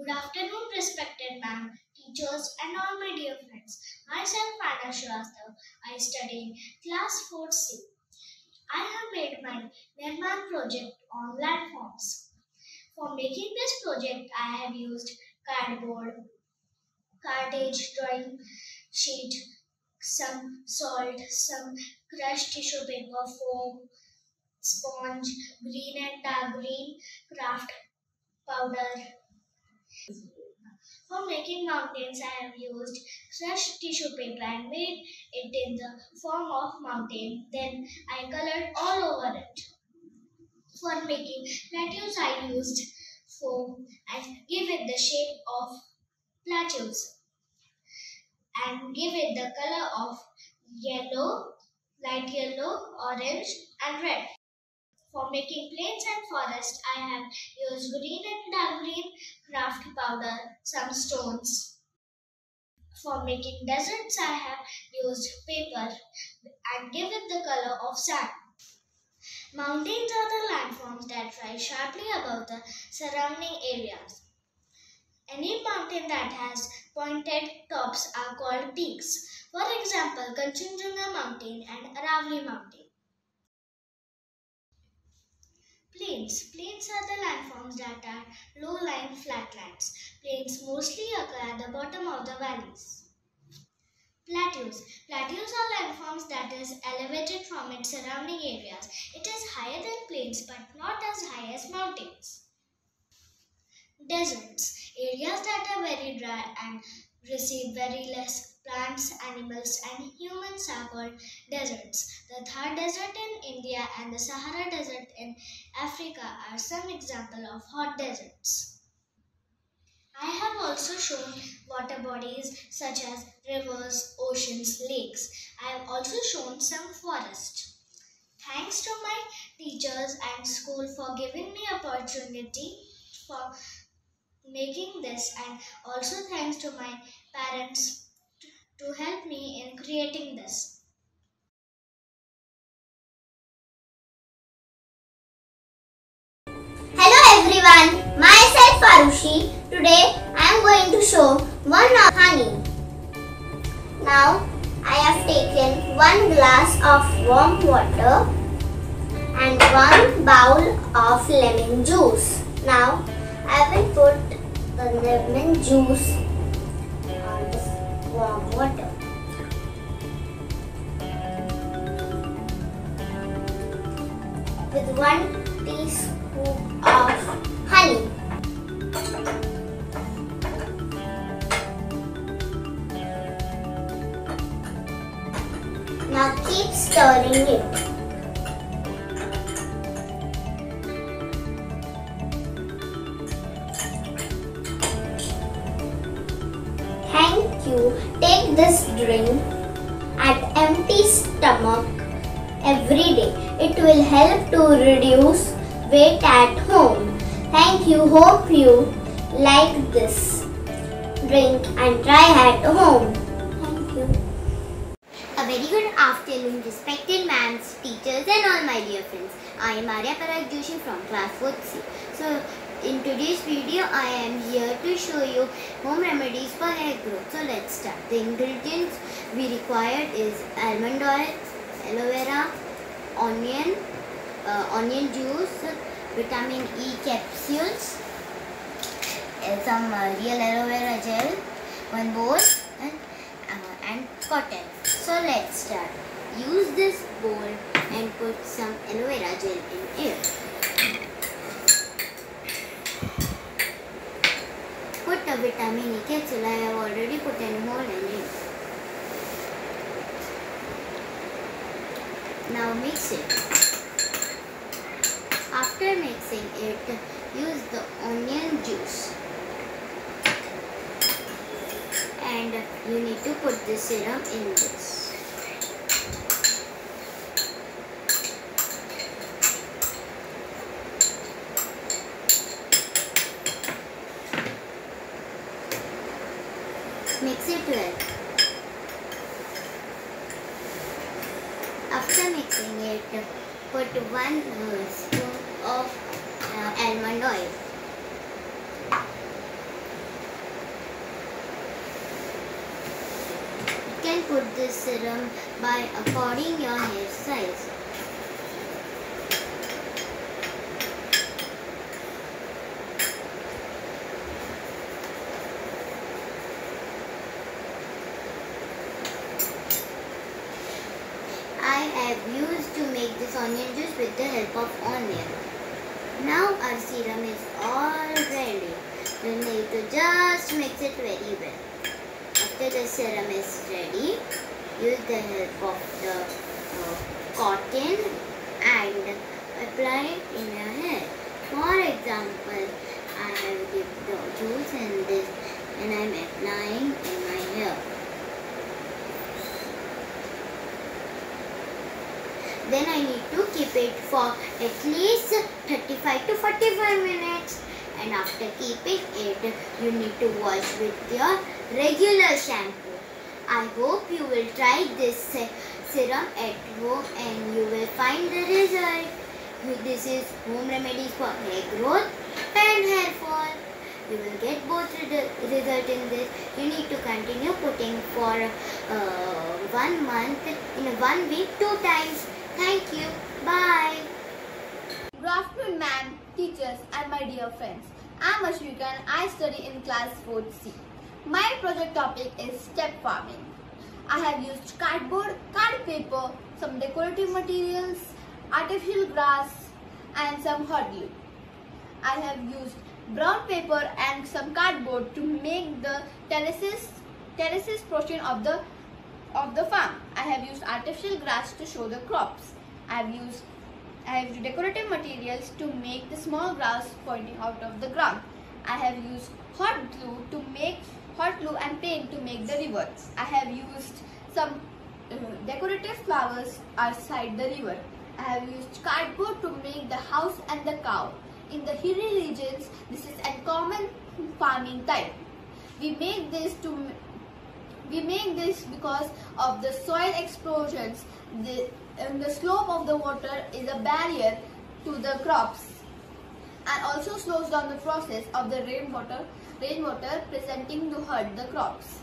Good afternoon, respected ma'am, teachers, and all my dear friends. Myself, Anna Shrivastava. I study class 4C. I have made my Nirmaan project on landforms. For making this project, I have used cardboard, cartage drawing sheet, some salt, some crushed tissue paper, foam, sponge, green and dark green craft powder. For making mountains, I have used crushed tissue paper and made it in the form of mountain. Then I colored all over it. For making plateaus, I used foam and give it the shape of plateaus and give it the color of yellow, light yellow, orange and red. For making plains and forest, I have used green and dark green craft powder, some stones. For making deserts, I have used paper and give it the color of sand. Mountains are the landforms that rise sharply above the surrounding areas. Any mountain that has pointed tops are called peaks. For example, Kanchenjunga Mountain and Aravali Mountain. Plains. Plains are the landforms that are low-lying flatlands. Plains mostly occur at the bottom of the valleys. Plateaus. Plateaus are landforms that is elevated from its surrounding areas. It is higher than plains but not as high as mountains. Deserts. Areas that are very dry and receive very less plants, animals and humans are called deserts. The Thar Desert in India and the Sahara Desert in Africa are some examples of hot deserts. I have also shown water bodies such as rivers, oceans, lakes. I have also shown some forest. Thanks to my teachers and school for giving me opportunity for making this and also thanks to my parents to help me in creating this. Hello everyone, myself Arushi. Today I am going to show one of honey. Now I have taken one glass of warm water and one bowl of lemon juice. Now I will put the lemon juice warm water. With one teaspoon of honey. Now keep stirring it. This drink at empty stomach every day. It will help to reduce weight at home. Thank you. Hope you like this drink and try at home. Thank you. A very good afternoon, respected ma'ams, teachers, and all my dear friends. I am Arya Parag Joshi from class 4th C. So, in today's video, I am here to show you home remedies for hair growth. So, let's start. The ingredients we required is almond oil, aloe vera, onion, uh, onion juice, vitamin E capsules, some uh, real aloe vera gel, one bowl, and, uh, and cotton. So let's start. Use this bowl and put some aloe vera gel in it. Put a vitamin E capsule. I have already put in hole in it. Now mix it. After mixing it, use the onion juice. And you need to put the serum in this. put 1 spoon of uh, almond oil. You can put this serum by according your hair size. Have used to make this onion juice with the help of onion. Now our serum is all ready. You need to just mix it very well. After the serum is ready, use the help of the uh, cotton and apply it in your hair. For example, I have dipped the juice in this and I am applying in my hair. Then I need to keep it for at least 35 to 45 minutes. And after keeping it, you need to wash with your regular shampoo. I hope you will try this serum at home and you will find the result. This is home remedies for hair growth and hair fall. You will get both re- result in this. You need to continue putting for uh, one month in one week two times. Thank you. Bye. Good afternoon, ma'am, teachers, and my dear friends. I'm Ashwika and I study in class 4th C. My project topic is step farming. I have used cardboard, card paper, some decorative materials, artificial grass, and some hot glue. I have used brown paper and some cardboard to make the terraces, terraces portion of the of the farm. I have used artificial grass to show the crops. I have used I have used decorative materials to make the small grass pointing out of the ground. I have used hot glue to make hot glue and paint to make the river. I have used some uh, decorative flowers outside the river. I have used cardboard to make the house and the cow. In the hilly regions, this is a common farming type. We make this to we make this because of the soil explosions. The, and the slope of the water is a barrier to the crops and also slows down the process of the rainwater, rainwater presenting to hurt the crops.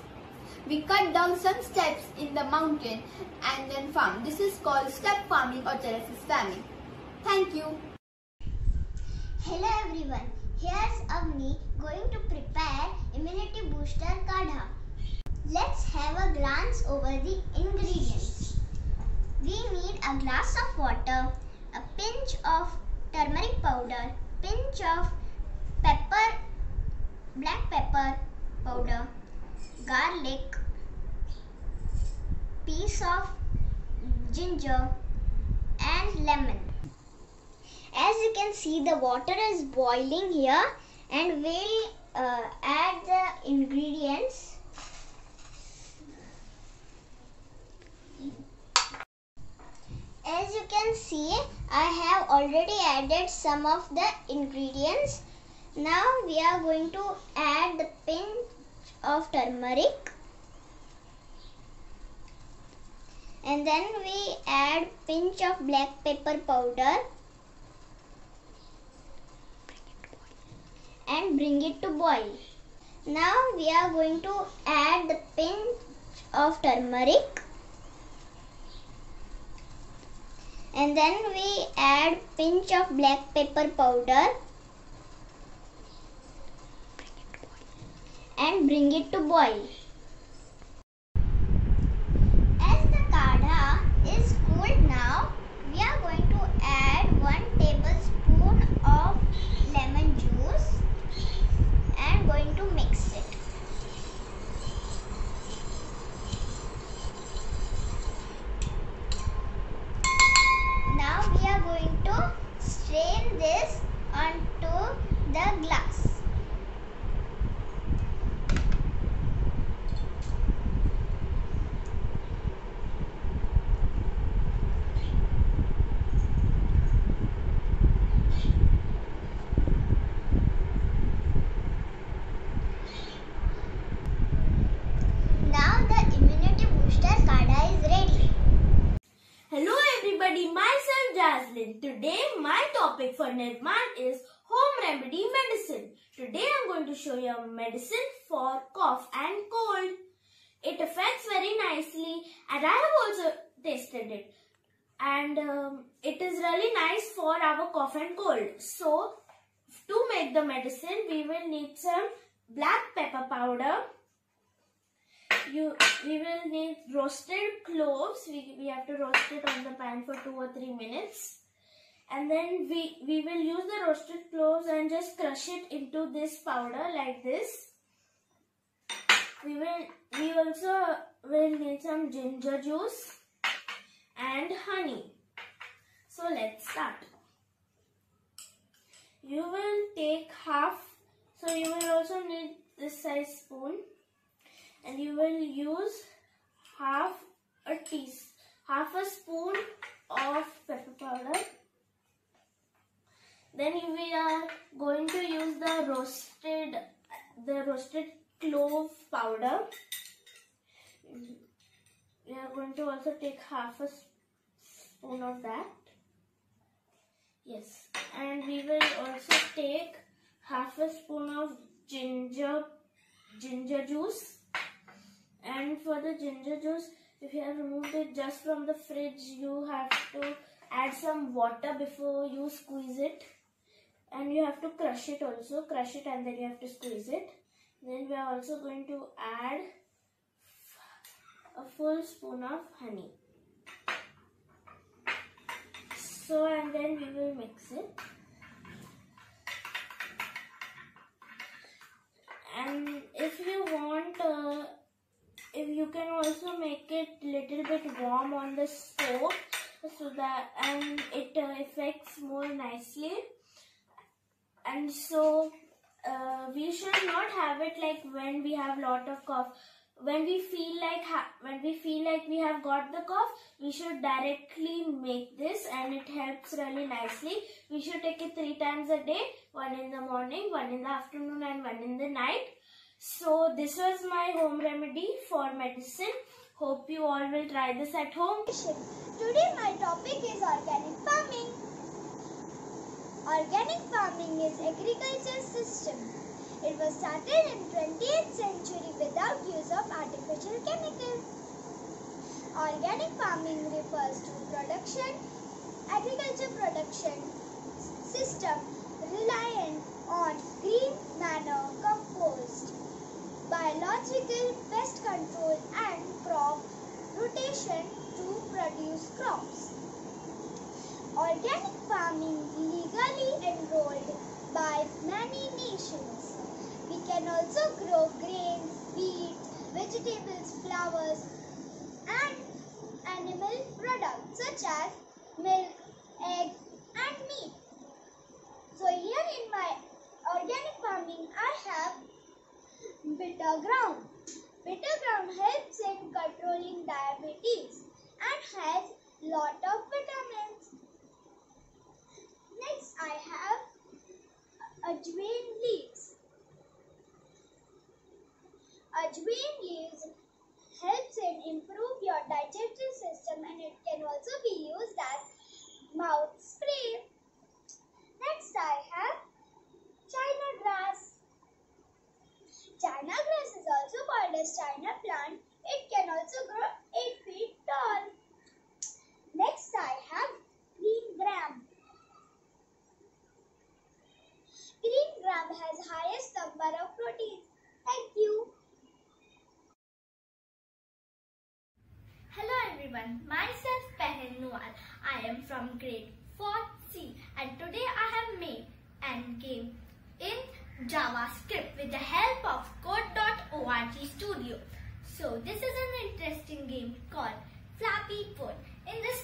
We cut down some steps in the mountain and then farm. This is called step farming or terraces farming. Thank you. Hello everyone. Here's Avni going to prepare immunity booster kadha. Let's have a glance over the ingredients. We need a glass of water, a pinch of turmeric powder, pinch of pepper, black pepper powder, garlic, piece of ginger and lemon. As you can see the water is boiling here and we'll uh, add the ingredients. As you can see I have already added some of the ingredients. Now we are going to add the pinch of turmeric and then we add pinch of black pepper powder and bring it to boil. Now we are going to add the pinch of turmeric and then we add pinch of black pepper powder and bring it to boil. As the kadha is cooled now, we are going to add 1 tablespoon of lemon juice and going to mix it. Now we are going to this onto the glass. Now the immunity booster kadha is ready. Hello everybody, myself Jaslyn. Today my topic for Nirmaan is home remedy medicine. Today I'm going to show you a medicine for cough and cold. It affects very nicely and I have also tasted it. And um, it is really nice for our cough and cold. So, to make the medicine, we will need some black pepper powder. You, we will need roasted cloves. We, we have to roast it on the pan for 2 or 3 minutes. And then we, we will use the roasted cloves and just crush it into this powder like this. We will, we also will need some ginger juice and honey. So let's start. You will take half, so you will also need this size spoon and you will use half a teaspoon, half a spoon of pepper powder. Then we are going to use the roasted, the roasted clove powder. We are going to also take half a spoon of that. Yes, and we will also take half a spoon of ginger ginger juice. And for the ginger juice, if you have removed it just from the fridge, you have to add some water before you squeeze it. And you have to crush it also, crush it and then you have to squeeze it. Then we are also going to add a full spoon of honey. So and then we will mix it. And if you want, uh, if you can also make it little bit warm on the stove so that and it uh, affects more nicely and so uh, we should not have it like when we have lot of cough. When we feel like when we feel like we have got the cough we should directly make this and it helps really nicely. We should take it three times a day one in the morning one in the afternoon and one in the night. So this was my home remedy for medicine. Hope you all will try this at home. Today my topic is organic farming organic farming is agriculture system it was started in 20th century without use of artificial chemicals. Organic farming refers to production, agriculture production system reliant on green manure compost, biological pest control and crop rotation to produce crops. Organic farming legally enrolled by many nations. We can also grow grains, wheat, vegetables, flowers and animal products such as milk, egg and meat. So here in my organic farming I have bitter gourd. Bitter gourd helps in controlling diabetes and has lot of vitamins. Next I have ajwain leaves. Ajwain leaves helps in improve your digestive system and it can also be used as mouth spray. Next I have China grass. China grass is also called as China plant. It can also grow 8 feet tall. Next I have green gram. Green gram has highest number of proteins. Thank you. Hello everyone, myself Pehel Nual. I am from grade 4C and today I have made an game in JavaScript with the help of code.org studio. So this is an interesting game called Flappy Bird. In this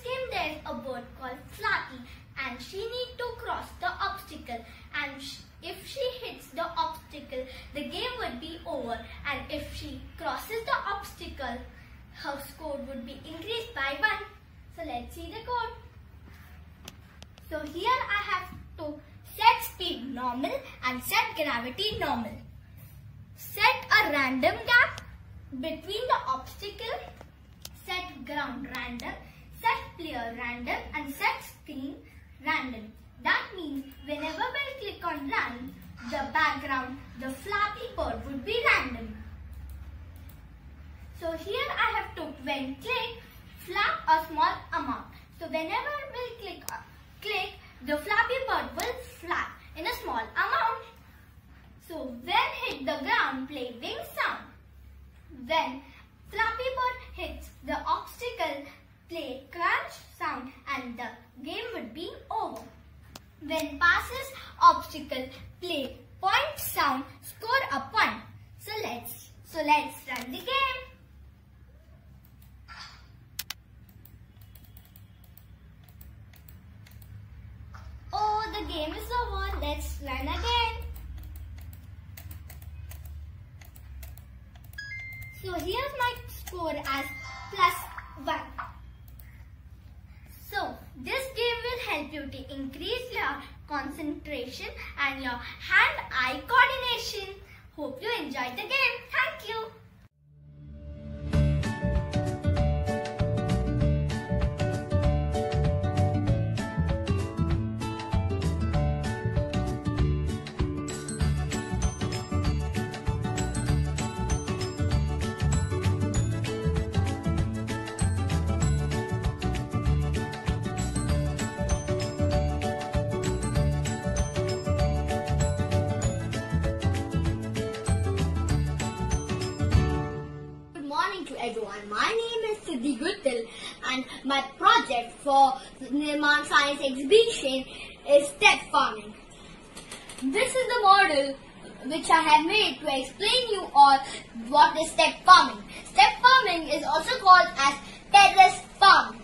have made to explain you all what is step farming. Step farming is also called as terrace farming.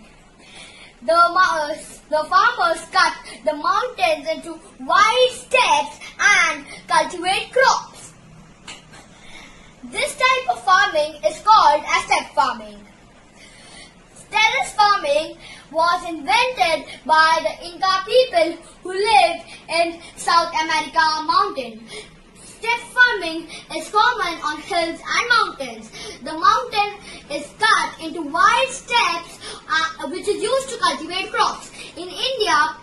The, uh, the farmers cut the mountains into wide steps and cultivate crops. This type of farming is called as step farming. Terrace farming was invented by the Inca people who lived in South America mountain. Step farming is common on hills and mountains. The mountain is cut into wide steps uh, which is used to cultivate crops. In India,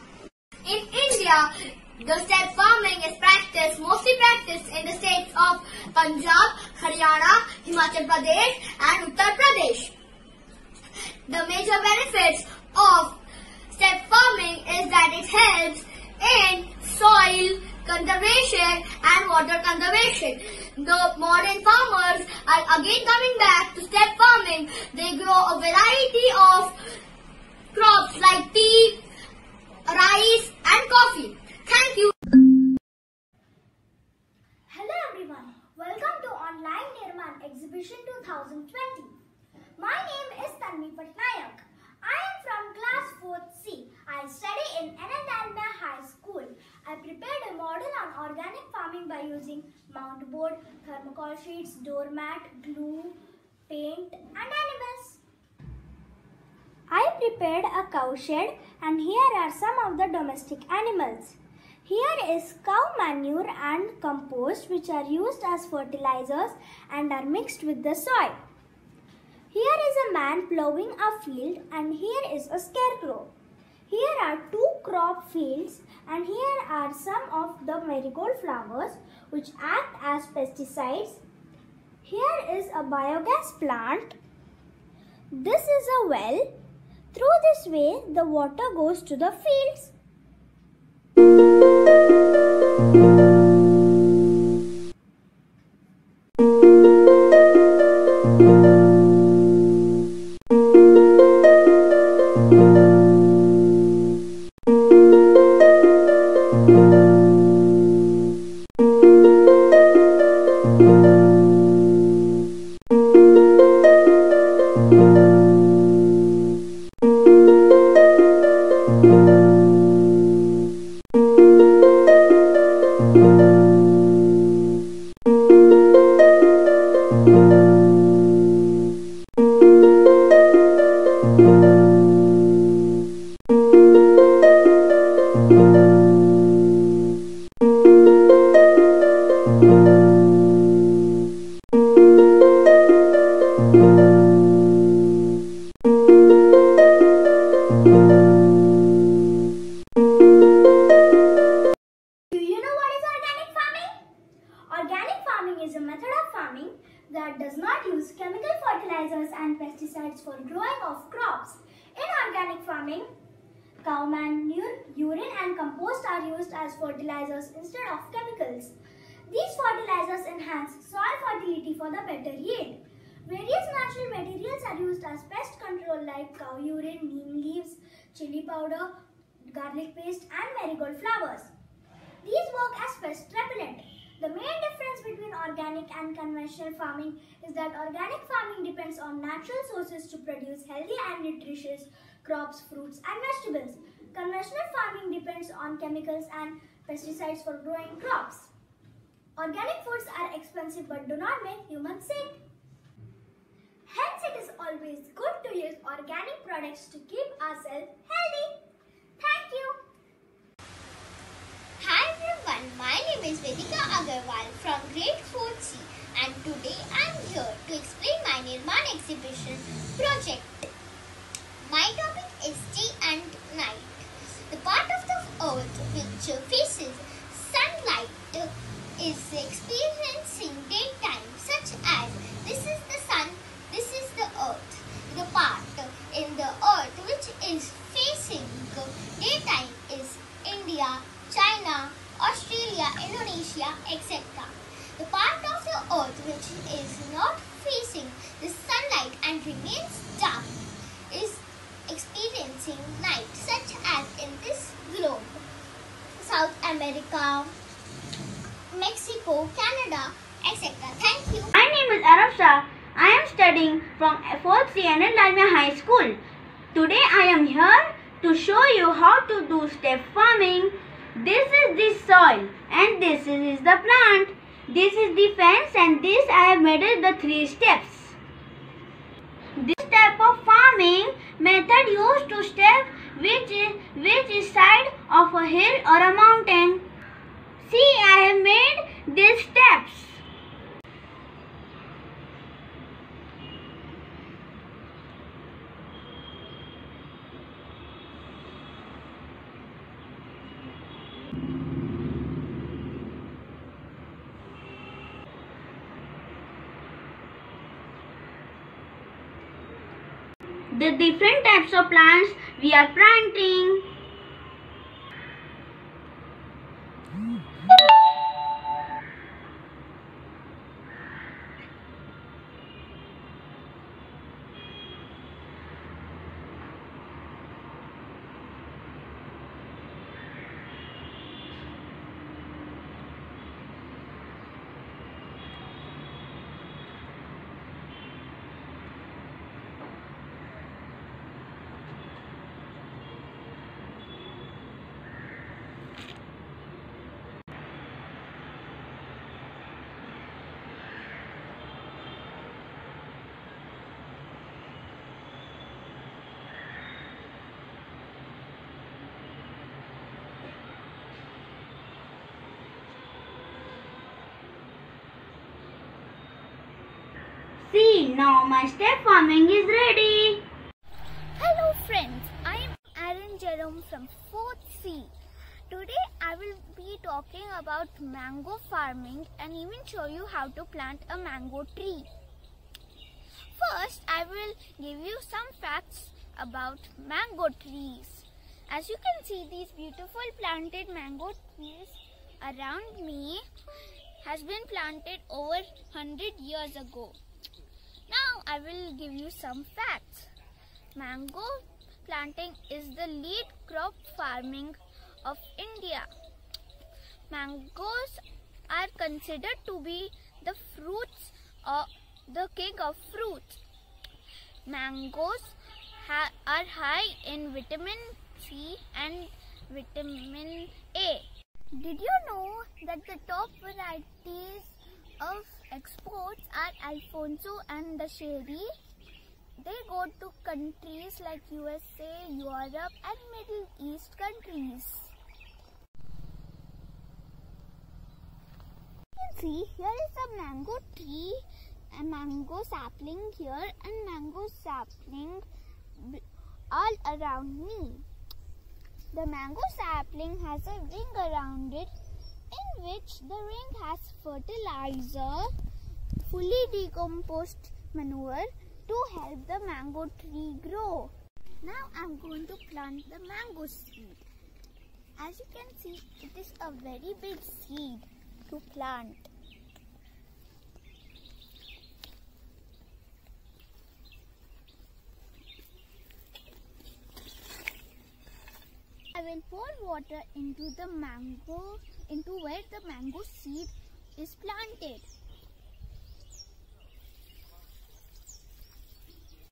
in India, the step farming is practiced, mostly practiced in the states of Punjab, Haryana, Himachal Pradesh and Uttar Pradesh. The major benefits of step farming is that it helps in soil conservation and water conservation. The modern farmers are again coming back to step farming. They grow a variety of crops like tea, rice and coffee. Thank you. Hello everyone, welcome to Online Nirmaan Exhibition 2020. My name is Tanvi Patnayak. I am from class 4th C. I study in N.L. Dalmia High School. I prepared a model on organic farming by using mount board, thermocol sheets, doormat, glue, paint and animals. I prepared a cow shed and here are some of the domestic animals. Here is cow manure and compost which are used as fertilizers and are mixed with the soil. Here is a man plowing a field and here is a scarecrow. Here are two crop fields and here are some of the marigold flowers which act as pesticides. Here is a biogas plant. This is a well. Through this way the water goes to the fields. Fruits and vegetables. Conventional farming depends on chemicals and pesticides for growing crops. Organic foods are expensive but do not make humans sick. Hence, it is always good to use organic products to keep ourselves healthy. Thank you. Hi everyone, my name is Vedika Agarwal from Grade 4C and today I am here to explain my Nirmaan exhibition project. My topic is day and night. The part of the earth which faces sunlight is experiencing daytime such as this is the sun, this is the earth. The part in the earth which is facing daytime is India, China, Australia, Indonesia, etc. The part of the earth which is not facing the sunlight and remains dark is experiencing night such as in this globe. South America, Mexico, Canada, etc. Thank you. My name is Arab Shah. I am studying from 4th CNL Dalmia High School. Today I am here to show you how to do step farming. This is the soil and this is the plant. This is the fence and this I have made it the three steps. This type of farming method used to step which is, which is side of a hill or a mountain. See I have made these steps. the different types of plants we are planting. See, now my step farming is ready. Hello friends, I am Aaron Jerome from 4th C. Today I will be talking about mango farming and even show you how to plant a mango tree. First, I will give you some facts about mango trees. As you can see, these beautiful planted mango trees around me has been planted over 100 years ago. I will give you some facts. Mango planting is the lead crop farming of India. Mangoes are considered to be the fruits of the king of fruits. Mangoes are high in vitamin C and vitamin A. Did you know that the top varieties of exports are Alphonso and the Sherry? They go to countries like USA, Europe and Middle East countries. You can see here is a mango tree, a mango sapling here and mango sapling all around me. The mango sapling has a ring around it in which the ring has fertilizer, fully decomposed manure to help the mango tree grow. Now I'm going to plant the mango seed. As you can see, it is a very big seed to plant. I will pour water into the mango, into where the mango seed is planted.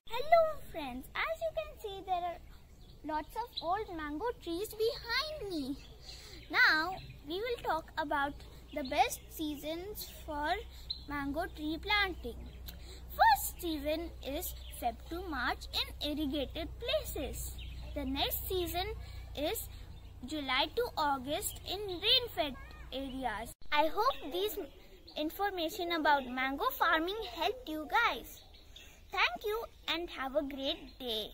Hello friends, as you can see there are lots of old mango trees behind me. Now we will talk about the best seasons for mango tree planting. First season is Feb to March in irrigated places. The next season is July to August in rain-fed areas. I hope this information about mango farming helped you guys. Thank you and have a great day.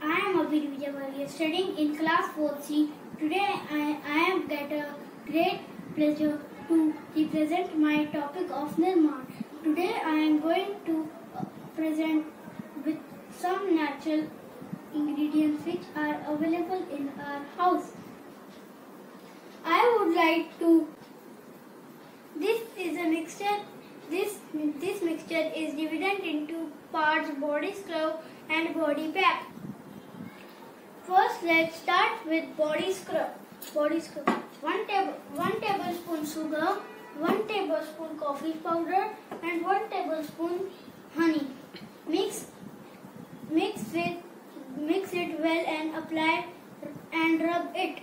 I am Abhi Vijayvargiya studying in class 4C. Today I, I am get a great pleasure to represent my topic of Nirmaan. Today I am going to uh, present with some natural ingredients which are available in our house. I would like to this is a mixture this this mixture is divided into parts body scrub and body pack. First let's start with body scrub. Body scrub. 1 table 1 tablespoon sugar, 1 tablespoon coffee powder and 1 tablespoon honey. Mix mix with mix it well and apply and rub it.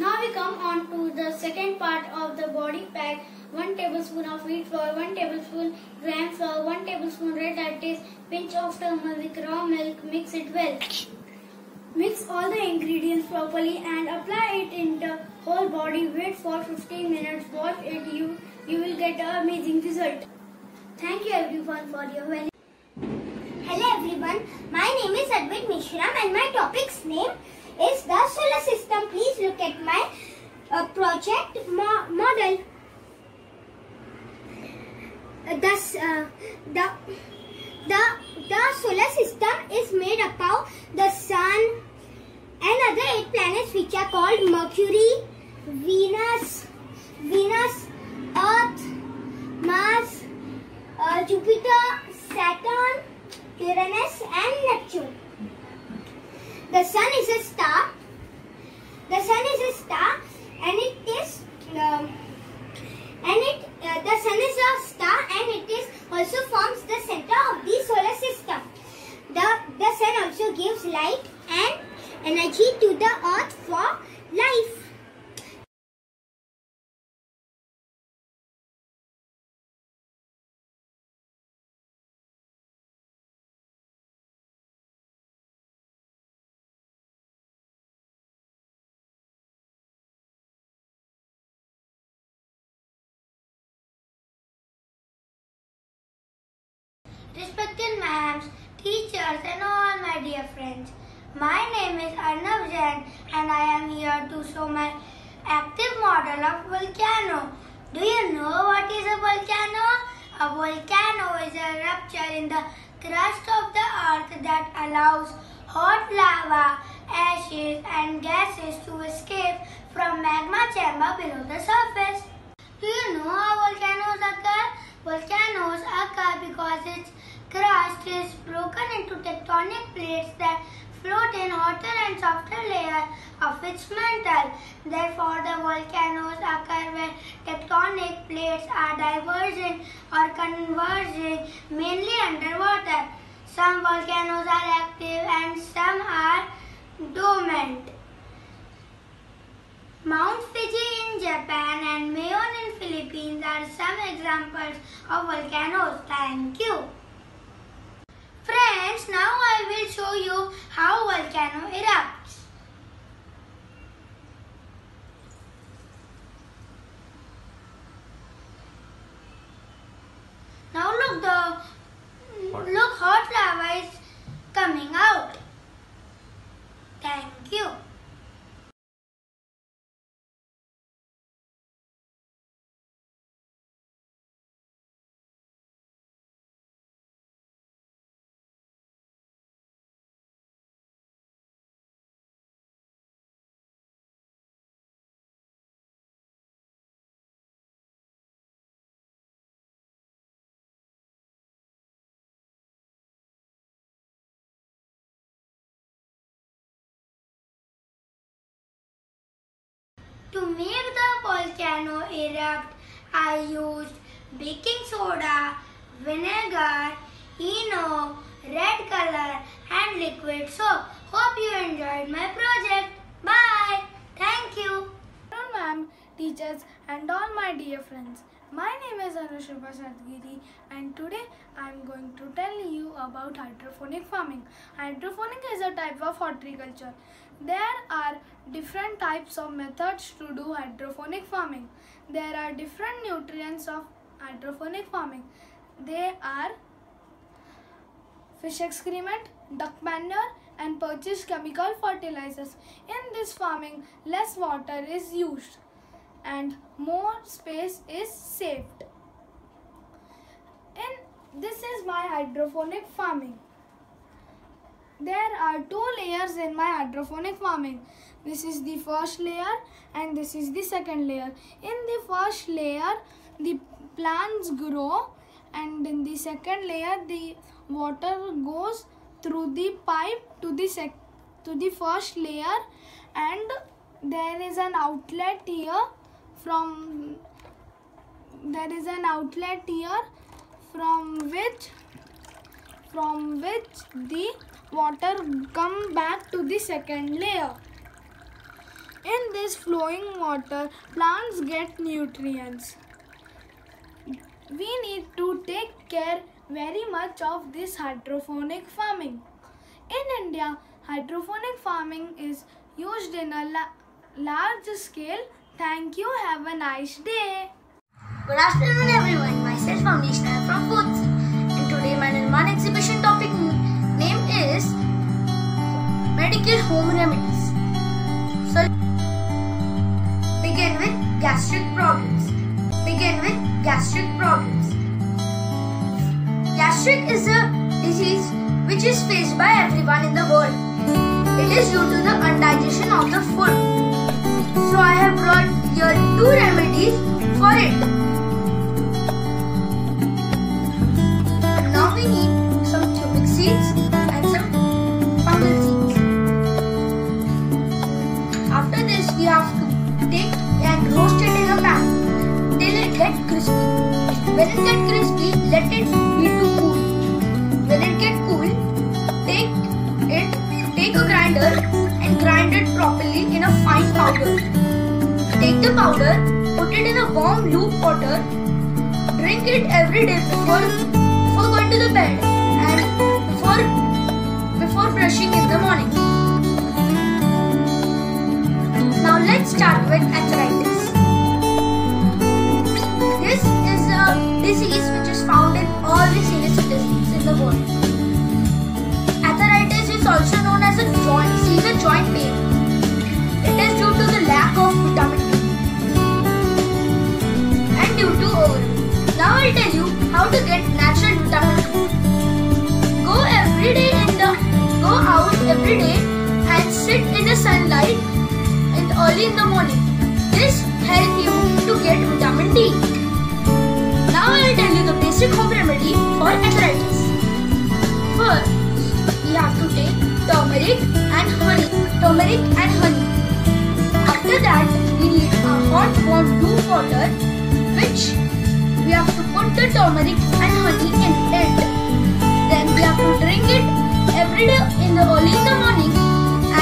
Now we come on to the second part of the body pack. 1 tablespoon of wheat flour, 1 tablespoon gram flour, 1 tablespoon red artice, pinch of turmeric, raw milk, mix it well. Mix all the ingredients properly and apply it in the whole body. Wait for 15 minutes. Wash it. You, you will get an amazing result. Thank you everyone for your valuable Hello everyone, my name is Advait Mishram and my topic's name is the solar system. Please look at my uh, project mo model. Uh, thus, uh, the, the, the solar system is made up of the sun and other eight planets which are called Mercury, Venus, Venus, Earth, Mars, uh, Jupiter, Saturn, Uranus and Neptune. The sun is a star. The sun is a star and it is um, and it uh, the sun is a star and it is also forms the center of the solar system. The the sun also gives light and energy to the earth for life. Teachers and all my dear friends. My name is Arnav Jain and I am here to show my active model of volcano. Do you know what is a volcano? A volcano is a rupture in the crust of the earth that allows hot lava, ashes and gases to escape from magma chamber below the surface. Do you know how volcanoes occur? Volcanoes occur because its crust is broken into tectonic plates that float in hotter and softer layer of its mantle. Therefore, the volcanoes occur where tectonic plates are diverging or converging mainly underwater. Some volcanoes are active and some are dormant. Mount Fuji in Japan and Mayon in Philippines are some examples of volcanoes. Thank you. Friends, now I will show you how volcano erupts. Now look the look hot lava is coming out. Thank you. To make the volcano erupt, I used baking soda, vinegar, Eno, red color and liquid soap. Hope you enjoyed my project. Bye. Thank you. Hello ma'am, teachers and all my dear friends. My name is Anushubha Sadgiri and today I am going to tell you about hydroponic farming. Hydroponic is a type of horticulture. There are different types of methods to do hydroponic farming. There are different nutrients of hydroponic farming. They are fish excrement, duck manure and purchased chemical fertilizers. In this farming, less water is used and more space is saved. And this is my hydroponic farming. There are two layers in my hydroponic farming. This is the first layer and this is the second layer. In the first layer, the plants grow and in the second layer, the water goes through the pipe to the sec to the first layer and there is an outlet here from there is an outlet here from which from which the water come back to the second layer. In this flowing water plants get nutrients. We need to take care very much of this hydroponic farming. In india hydroponic farming is used in a la- large scale Thank you. Have a nice day. Good afternoon everyone. Myself Nair from 4th And today my Nirmaan exhibition topic name is Medical Home Remedies. So begin with gastric problems. Begin with gastric problems. Gastric is a disease which is faced by everyone in the world. It is due to the undigestion of the food. So I have brought here two remedies for it. Now we need some cubic seeds and some pumpkin seeds. After this we have to take and roast it in a pan till it get crispy. When it get crispy, let it be to cool. When it get cool, take it, take a grinder properly in a fine powder. Take the powder, put it in a warm loop water, drink it every day before, before going to the bed and before, before brushing in the morning. Now let's start with arthritis. This is a disease which is found in all the senior citizens in the world. Arthritis is also known as a joint, severe joint pain. Now I'll tell you how to get natural vitamin D. Go every day in the go out every day and sit in the sunlight and early in the morning. This help you to get vitamin D. Now I'll tell you the basic home remedy for arthritis. First, we have to take turmeric and honey. Turmeric and honey. After that, we need a hot warm blue water which put the turmeric and honey in it. Then we have to drink it every day in the early in the morning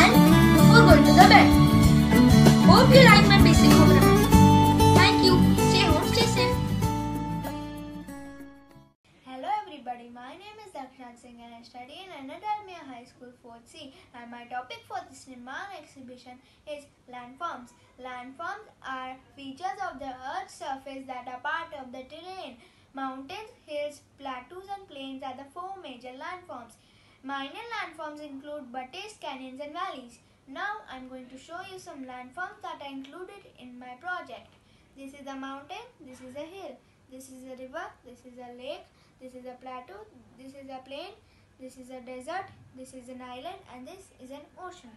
and before going to the bed. Hope you like my basic home. Thank you. Stay home, stay safe. Hello everybody, my name is Dakshant Singh and I study in N.L. Dalmia High School 4th C and my topic for this Nirmaan exhibition is landforms. Landforms are features of the earth's surface that are part of the terrain. Mountains, hills, plateaus and plains are the four major landforms. Minor landforms include buttes, canyons and valleys. Now I am going to show you some landforms that are included in my project. This is a mountain, this is a hill, this is a river, this is a lake, this is a plateau, this is a plain, this is a desert, this is an island and this is an ocean.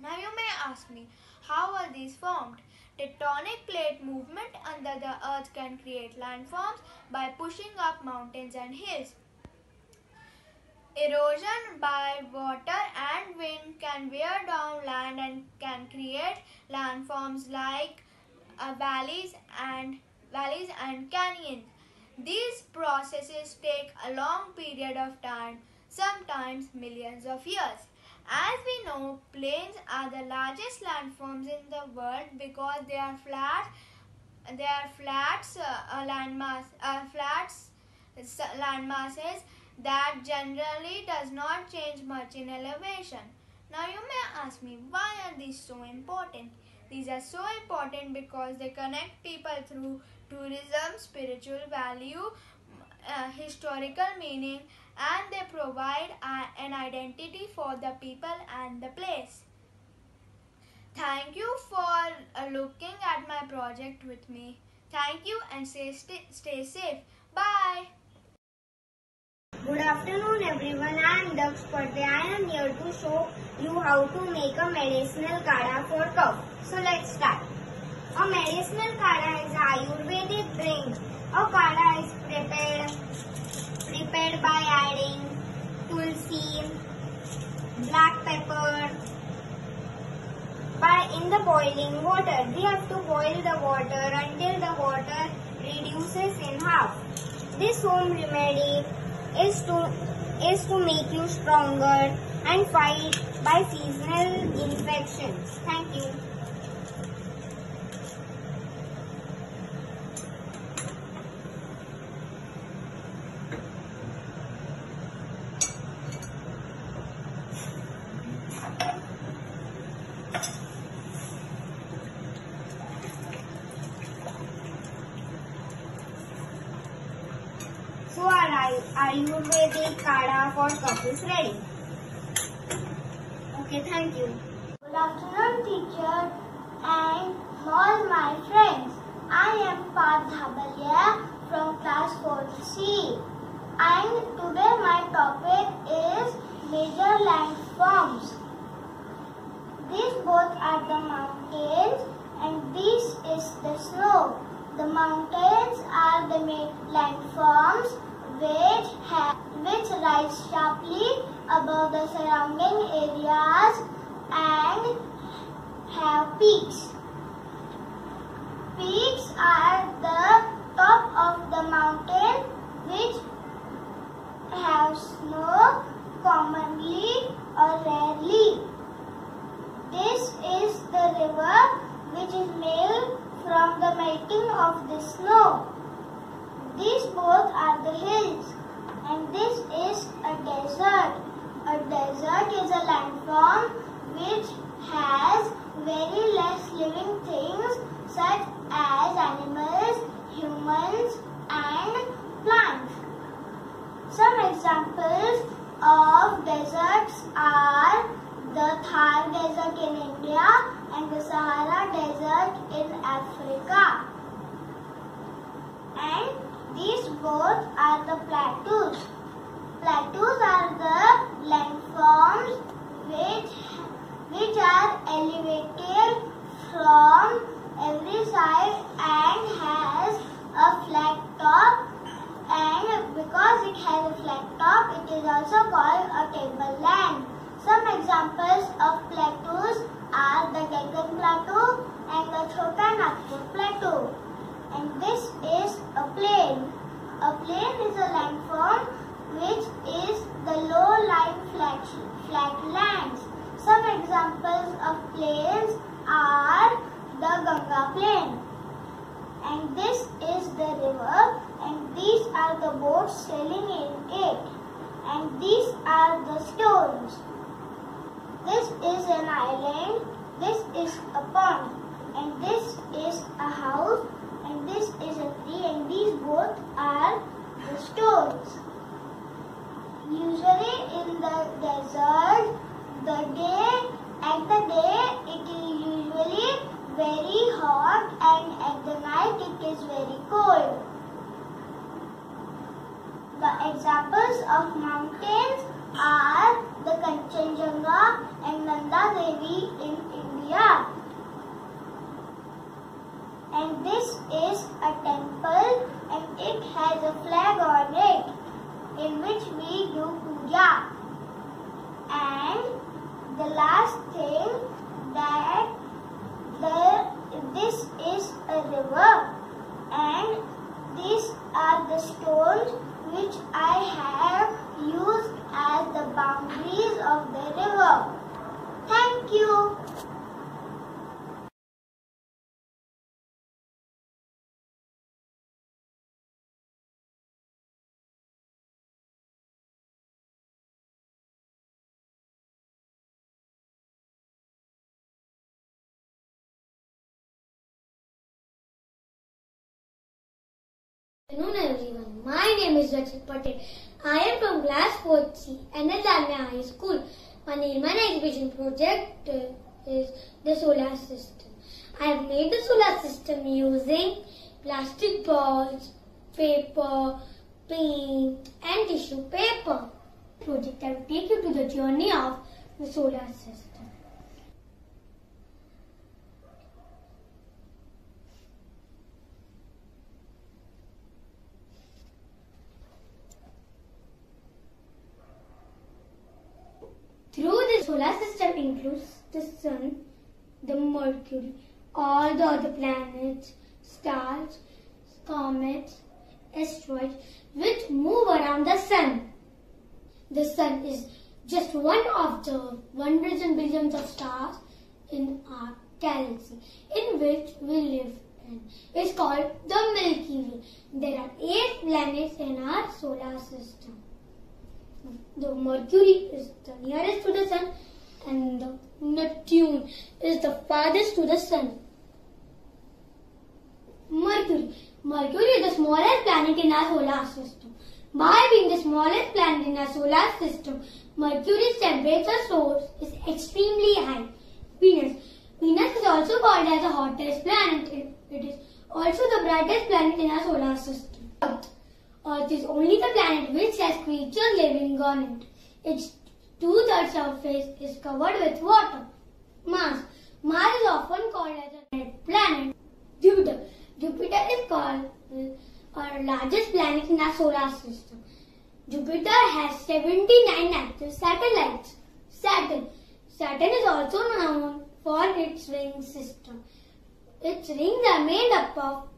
Now you may ask me, how are these formed? Tectonic plate movement under the earth can create landforms by pushing up mountains and hills. Erosion by water and wind can wear down land and can create landforms like uh, valleys and valleys and canyons. These processes take a long period of time, sometimes millions of years. As we know, plains are the largest landforms in the world because they are flat. They are flats, uh, landmass, uh, flats, land masses that generally does not change much in elevation. Now you may ask me, why are these so important? These are so important because they connect people through tourism, spiritual value, uh, historical meaning and they provide an identity for the people and the place. Thank you for uh, looking at my project with me. Thank you and stay, stay, stay safe. Bye. Good afternoon everyone, I am Daksh Purde. I am here to show you how to make a medicinal kada for cough. So let's start. A medicinal kada is Ayurvedic drink. A kada is prepared, prepared by adding tulsi, black pepper, by in the boiling water. We have to boil the water until the water reduces in half. This home remedy is to is to make you stronger and fight by seasonal infections. Thank you. So our Ayurvedic Kada for cup is ready. Okay, thank you. Good afternoon, teacher and all my friends. I am Parth Dhabalia from class 4C. And today my topic is major landforms. These both are the mountains and this is the snow. The mountains are the main landforms which, have, which rise sharply above the surrounding areas and have peaks. Peaks are the top of the mountain which have snow commonly or rarely. This is the river which is made from the melting of the snow. These both are the hills and this is a desert. A desert is a landform which has very less living things such as animals, humans and plants. Some examples of deserts are the Thar Desert in India and the Sahara Desert in Africa. And these both are the plateaus. Plateaus are the landforms which, which are elevated from every side and has a flat top and because it has a flat top it is also called a tableland. Some examples of plateaus are the Deccan Plateau and the Chota Nagpur Plateau. And this is a plain. A plain is a landform which is the low-lying flat, flat lands. Some examples of plains are the Ganga Plain. And this is the river and these are the boats sailing in it. And these are the stones. This is an island, this is a pond, and this is a house, and this is a tree, and these both are the stones. Usually in the desert, the day, at the day, it is usually very hot, and at the night it is very cold. The examples of mountains are the Kanchenjunga and Nanda Devi in India. And this is a temple and it has a flag on it in which we do puja. And the last thing that there this is a river and these are the stones which I have used as the boundaries of the river. Thank you. Afternoon everyone. My name is Rachit Patel. I am from class 4th C and High School. My Nirmaan exhibition project uh, is the solar system. I have made the solar system using plastic balls, paper, paint and tissue paper. Project I will take you to the journey of the solar system. Through the solar system includes the sun, the Mercury, all the other planets, stars, comets, asteroids which move around the sun. The sun is just one of the hundreds and billions of stars in our galaxy in which we live in. It's called the Milky Way. There are eight planets in our solar system the Mercury is the nearest to the Sun and the Neptune is the farthest to the Sun. Mercury. Mercury is the smallest planet in our solar system. By being the smallest planet in our solar system, Mercury's temperature source is extremely high. Venus. Venus is also called as the hottest planet. It, it is also the brightest planet in our solar system. Uh, Earth. Earth is only the planet which has creatures living on it. Its two-thirds surface is covered with water. Mars. Mars is often called as a planet. Jupiter. Jupiter is called uh, our largest planet in our solar system. Jupiter has 79 active satellites. Saturn. Saturn is also known for its ring system. Its rings are made up of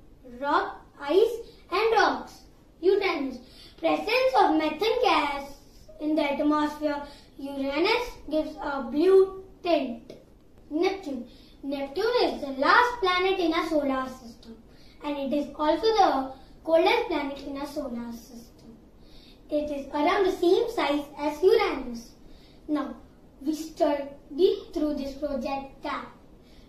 rock, ice and rocks. Uranus. Presence of methane gas in the atmosphere Uranus gives a blue tint. Neptune. Neptune is the last planet in our solar system and it is also the coldest planet in our solar system. It is around the same size as Uranus. Now, we study through this project that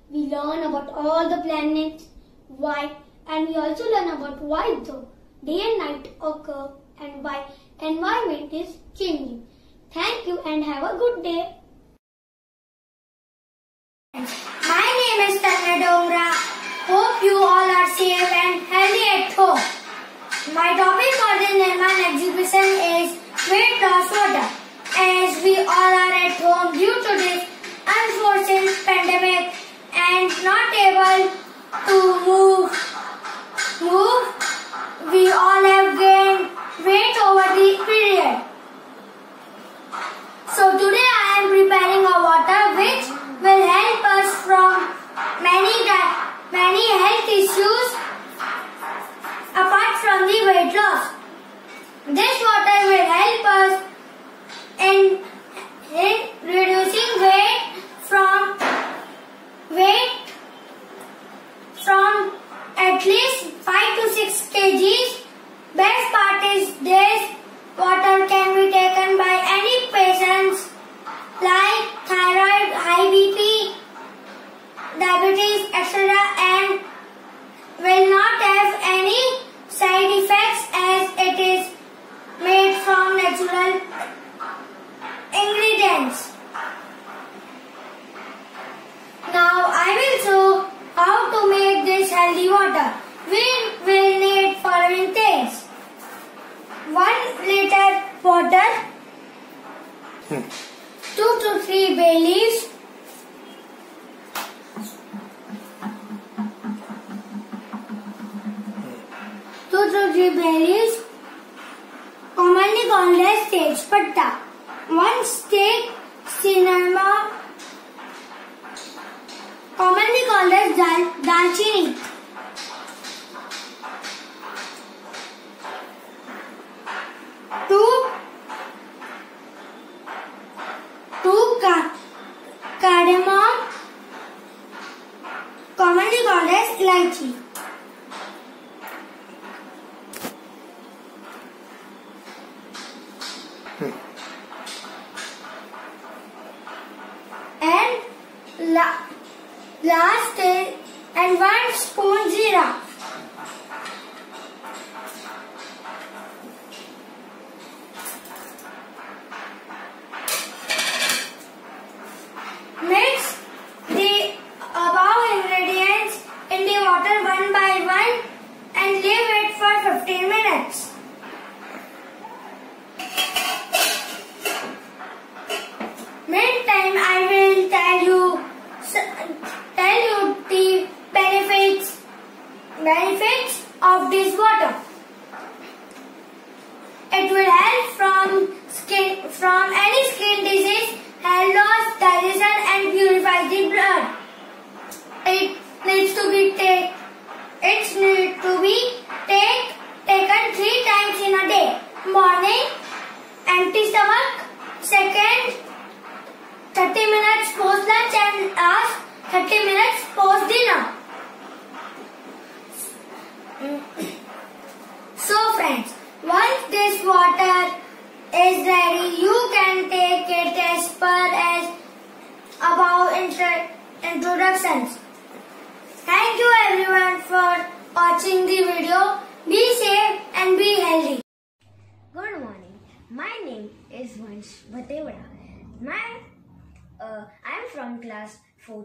we learn about all the planets, why, and we also learn about why the day and night occur and why environment is changing. Thank you and have a good day. My name is Tanna Dongra. Hope you all are safe and healthy at home. My topic for the Nirmaan exhibition is weight loss water. As we all are at home due to this unforeseen pandemic and not able to move, move, we all have gained weight over the period. So today I am preparing a water which will help us from many many health issues apart from the weight loss. This water will help us in, in reducing weight from weight from at least 5 to 6 kgs. Best part is this water can be taken by any patients like thyroid, high BP, diabetes, etc. and will not have any side effects as it is made from natural ingredients. Now I will show how to make this healthy water. We will need following things. 1 liter water, hmm. 2 to 3 bay leaves, two to three bay leaves, commonly called as tej patta. One take cinnamon, commonly called as dal, dalchini.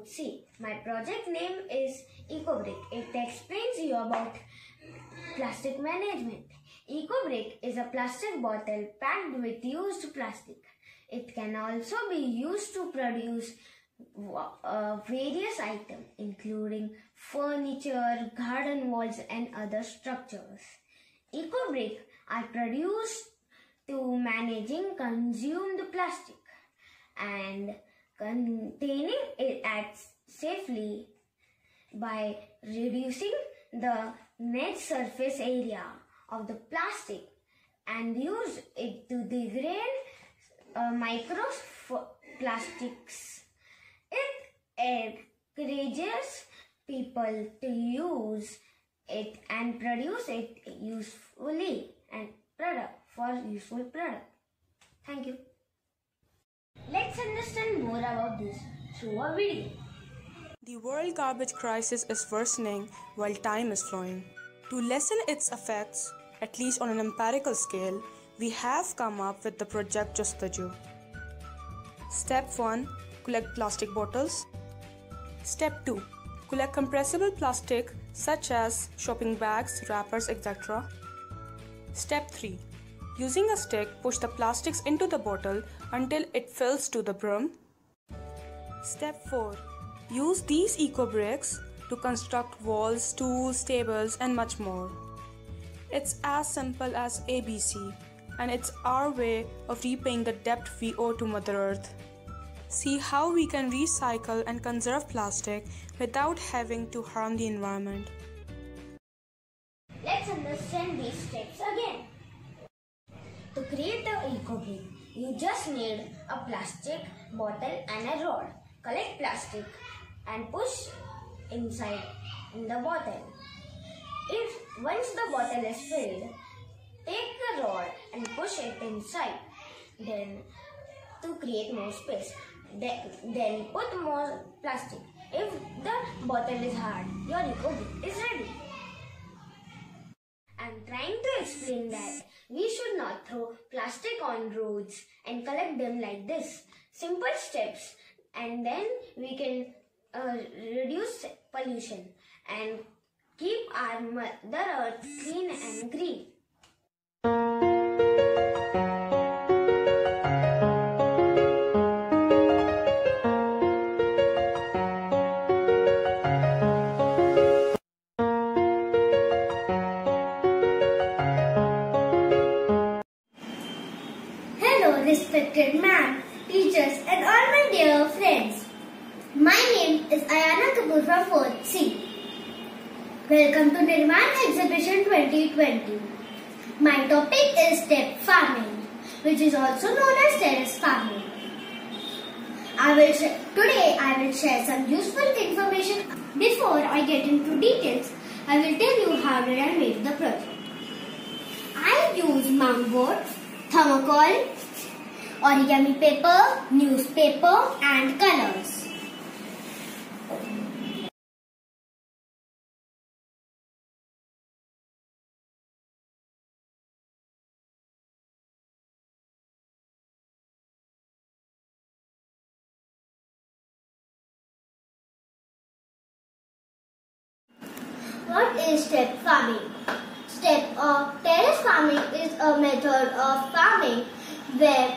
4th C. My project name is EcoBrick. It explains you about plastic management. EcoBrick is a plastic bottle packed with used plastic. It can also be used to produce uh, various items including furniture, garden walls and other structures. EcoBrick are produced to managing consumed plastic and containing it at safely by reducing the net surface area of the plastic and use it to degrade uh, microplastics. It encourages people to use it and produce it usefully and product for useful product. Thank you. Let's understand more about this through a video. The world garbage crisis is worsening while time is flowing. To lessen its effects, at least on an empirical scale, we have come up with the project Justaju. Step 1 Collect plastic bottles. Step 2 Collect compressible plastic such as shopping bags, wrappers, etc. Step 3 Using a stick, push the plastics into the bottle until it fills to the brim. Step 4 Use these eco bricks to construct walls, tools, tables, and much more. It's as simple as ABC, and it's our way of repaying the debt we owe to Mother Earth. See how we can recycle and conserve plastic without having to harm the environment. Let's understand these steps again. To create the eco brick, you just need a plastic bottle and a rod. Collect plastic and push inside in the bottle. If once the bottle is filled, take the rod and push it inside. Then to create more space. Then, then put more plastic. If the bottle is hard, your eco is ready. I'm trying to explain that we should not throw plastic on roads and collect them like this. Simple steps and then we can uh, reduce pollution and keep our mother earth clean and green. 2020. My topic is step farming, which is also known as terrace farming. I will today I will share some useful information. Before I get into details, I will tell you how did I make the project. I use mountboard, thermocol, origami paper, newspaper and colors. Farming? Step or terrace farming is a method of farming where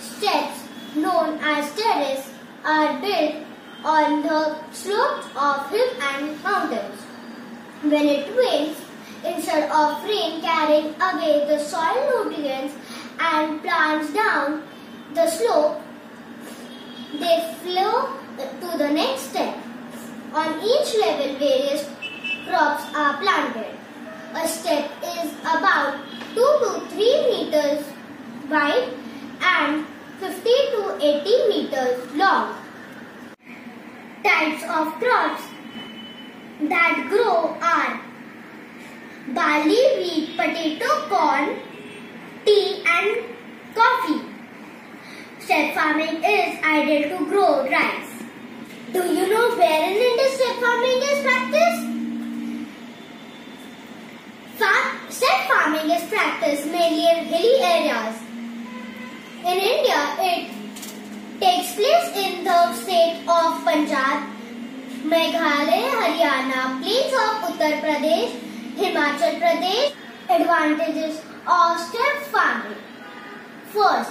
steps known as terrace are built on the slopes of hills and mountains. When it rains, instead of rain carrying away the soil nutrients and plants down the slope, they flow to the next step. On each level, various crops are planted. A step is about 2 to 3 meters wide and 50 to 80 meters long. Types of crops that grow are barley, wheat, potato, corn, tea and coffee. Step farming is ideal to grow rice. Do you know where in India step farming is practiced? Step farming is practiced mainly in hilly areas. In India, it takes place in the state of Punjab, Meghalaya, Haryana, plains of Uttar Pradesh, Himachal Pradesh. Advantages of step farming. First,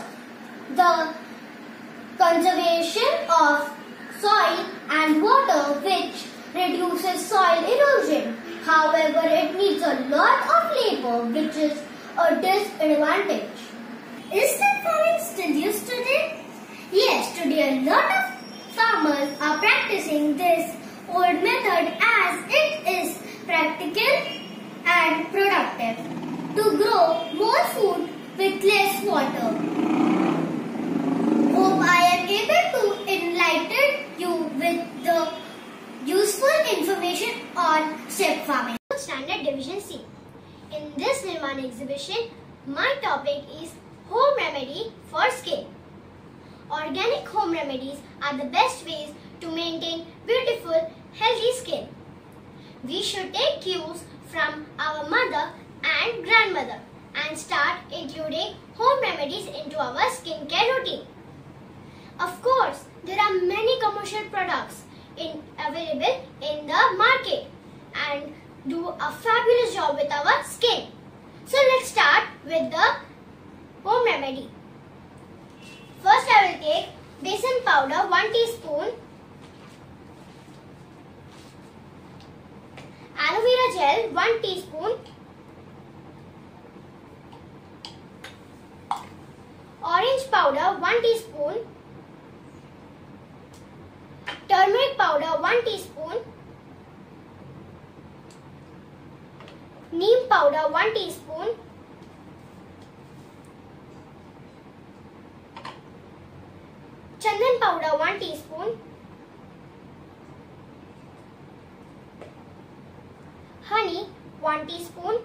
the conservation of soil and water which reduces soil erosion. However, it needs a lot of labor which is a disadvantage. Is step farming still used today? Yes, today a lot of farmers are practicing this old method as it is practical and productive to grow more food with less water. Hope I am able to enlighten you with the useful information on step farming. Standard Division C. In this Nirmaan exhibition, my topic is home remedy for skin. Organic home remedies are the best ways to maintain beautiful, healthy skin. We should take cues from our mother and grandmother and start including home remedies into our skincare routine. Of course, there are many commercial products in, available in the market and do a fabulous job with our skin. So let's start with the home remedy. First I will take besan powder 1 teaspoon, aloe vera gel 1 teaspoon, orange powder 1 teaspoon, turmeric powder 1 teaspoon, neem powder 1 teaspoon, chandan powder 1 teaspoon, honey 1 teaspoon,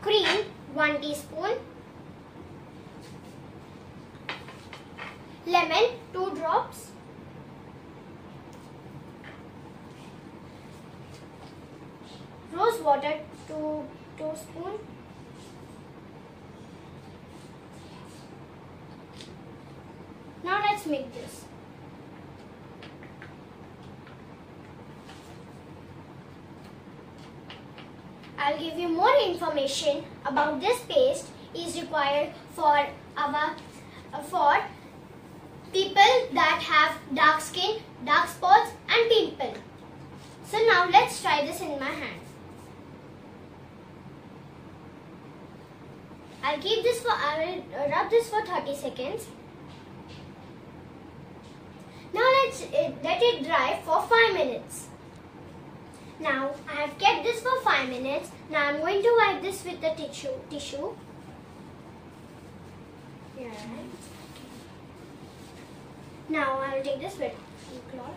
cream 1 teaspoon, lemon 2 drops, rose water 2 teaspoon, now let's make this. I'll give you more information about this paste is required for our for people that have dark skin, dark spots and pimple. So now let's try this in my hand. I'll keep this for, I will rub this for 30 seconds. Now let's uh, let it dry for 5 minutes. Now I have kept this for 5 minutes. Now I'm going to wipe this with the tissue. Yeah. Now I will take this wet cloth.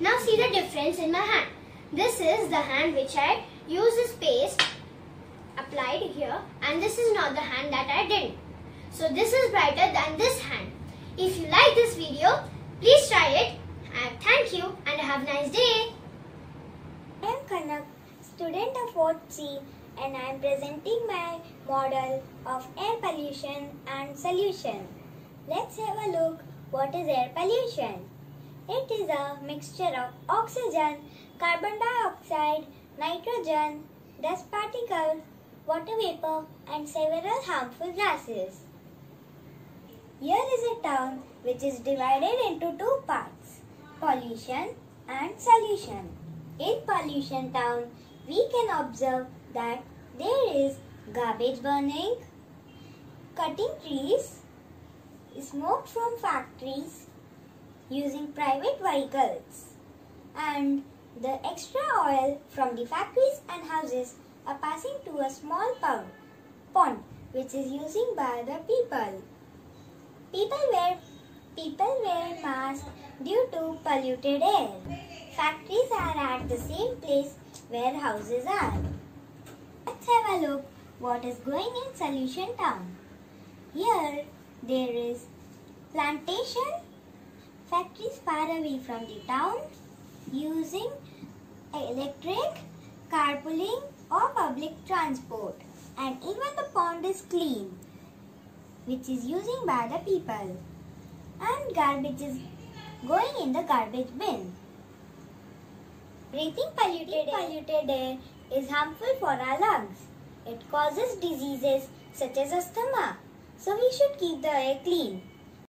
Now see the difference in my hand. This is the hand which I used this paste applied here and this is not the hand that I didn't. So this is brighter than this hand. If you like this video, please try it and thank you and have a nice day. I am Kanak, student of 4th C and I am presenting my model of air pollution and solution. Let's have a look what is air pollution. It is a mixture of oxygen, carbon dioxide, nitrogen, dust particles, water vapor and several harmful gases. Here is a term which is divided into two parts, pollution and solution. In pollution town, we can observe that there is garbage burning, cutting trees, smoke from factories, using private vehicles, and the extra oil from the factories and houses are passing to a small pond, pond which is using by the people. People wear people wear masks due to polluted air. Factories are at the same place where houses are. Let's have a look what is going in Solution Town. Here there is plantation, factories far away from the town using electric, carpooling or public transport. And even the pond is clean which is using by the people. And garbage is going in the garbage bin. Breathing polluted, polluted air is harmful for our lungs. It causes diseases such as asthma. So we should keep the air clean.